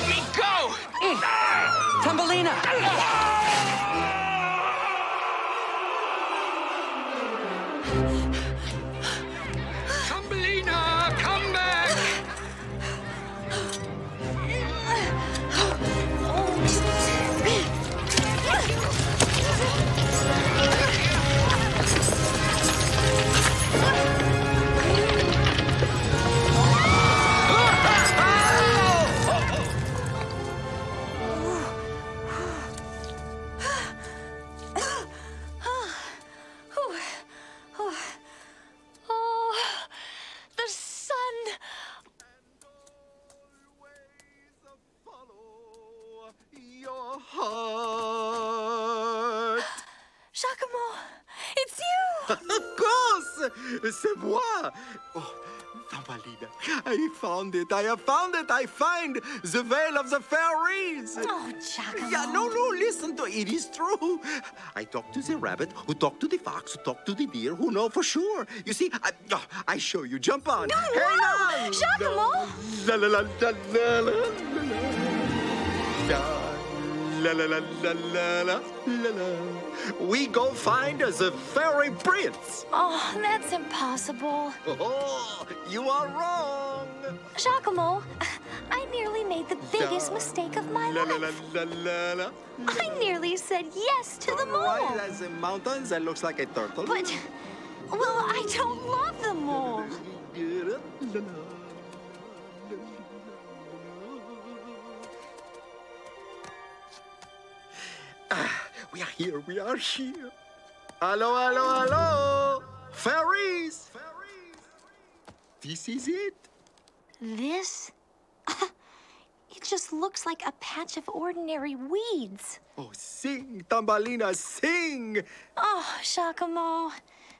me go! Thumbelina! Thumbelina, I have found it! I find the vale of the fairies! Oh, Jacquimo. Yeah, no, no, listen to it is true. I talk to the rabbit, who talk to the fox, who talk to the deer, who know for sure. You see, I, oh, I show you. Jump on. No, hey, no! no. Jacquimo! La la la la la la la la. La, la, la, we go find the fairy prince. Oh, that's impossible. Oh, you are wrong. Jacquimo, I nearly made the biggest mistake of my La life. la la. I nearly said yes to the mole. there's a mountain that looks like a turtle? But, well, I don't love the mole. Ah, we are here, we are here. Hello, hello, hello. Fairies! Fairies. This is it. This? <laughs> it just looks like a patch of ordinary weeds. Oh, sing, Thumbelina, sing. Oh, Jacquimo,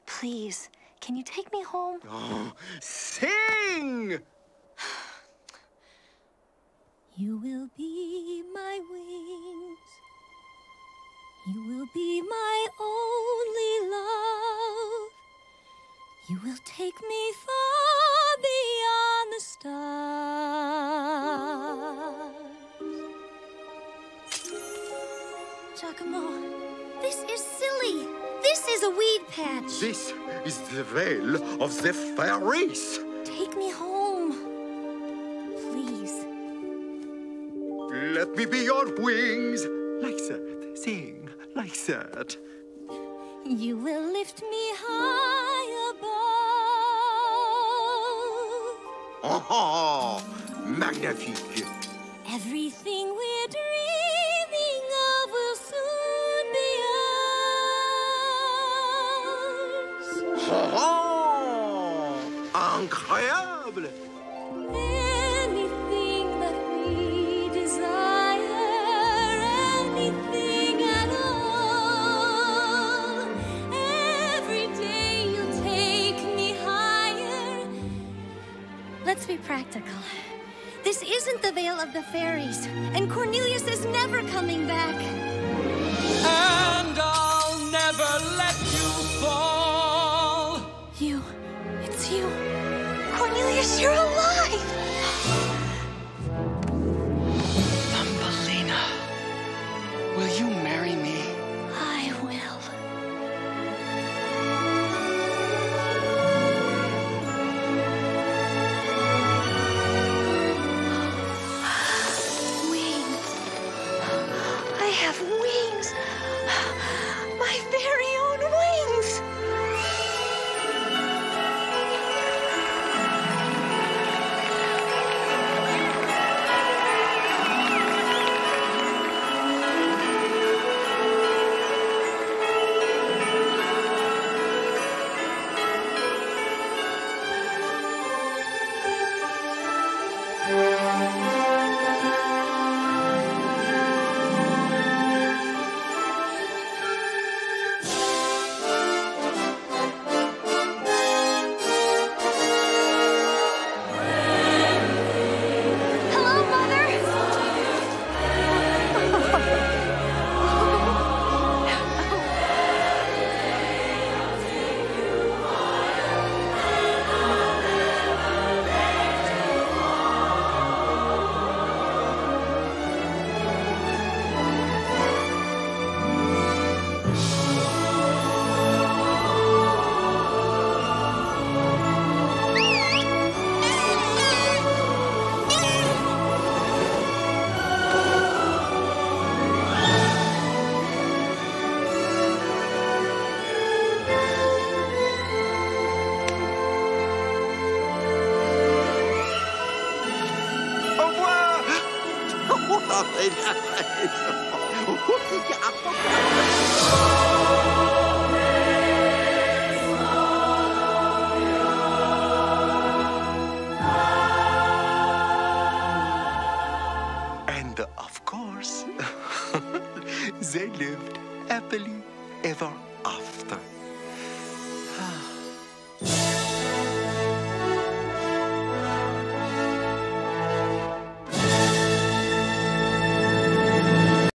please, can you take me home? <gasps> Oh, sing. <sighs> You will be my wings. You will be my only love. You will take me far beyond the stars. Jacquimo, this is silly. This is a weed patch. This is the vale of the fairies. Take me home. Please. Let me be your wings. Like that. Sing like that. You will lift me high Oh, magnifique. Everything we're dreaming of will soon be ours. Oh, oh incroyable. Let's be practical. This isn't the Vale of the Fairies, and Cornelius is never coming back.